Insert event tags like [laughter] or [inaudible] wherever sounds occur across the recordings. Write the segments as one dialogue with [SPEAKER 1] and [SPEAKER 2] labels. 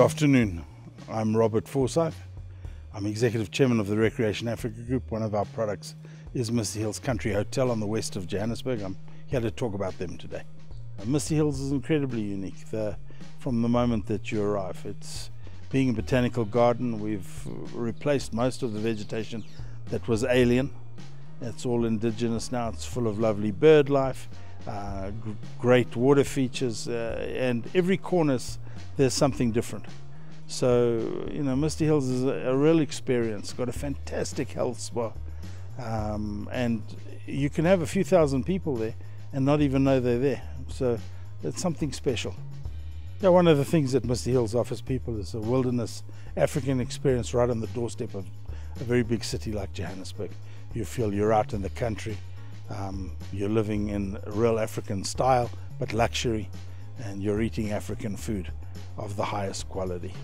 [SPEAKER 1] afternoon. I'm Robert Forsyth. I'm Executive Chairman of the Recreation Africa Group. One of our products is Misty Hills Country Hotel on the west of Johannesburg. I'm here to talk about them today. Uh, Misty Hills is incredibly unique the, from the moment that you arrive. It's being a botanical garden, we've replaced most of the vegetation that was alien. It's all indigenous now, it's full of lovely bird life. Uh, great water features, uh, and every corner there's something different. So, you know, Misty Hills is a, a real experience, got a fantastic health spa, um, and you can have a few thousand people there and not even know they're there. So, it's something special. Yeah, one of the things that Misty Hills offers people is a wilderness African experience right on the doorstep of a very big city like Johannesburg. You feel you're out in the country, um, you're living in real African style, but luxury, and you're eating African food of the highest quality.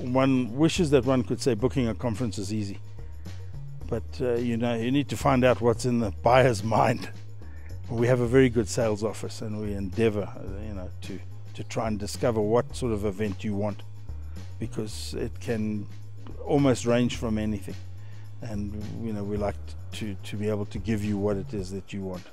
[SPEAKER 1] One wishes that one could say booking a conference is easy, but uh, you know you need to find out what's in the buyer's [laughs] mind. We have a very good sales office, and we endeavour, you know, to to try and discover what sort of event you want, because it can almost range from anything and you know we like to to be able to give you what it is that you want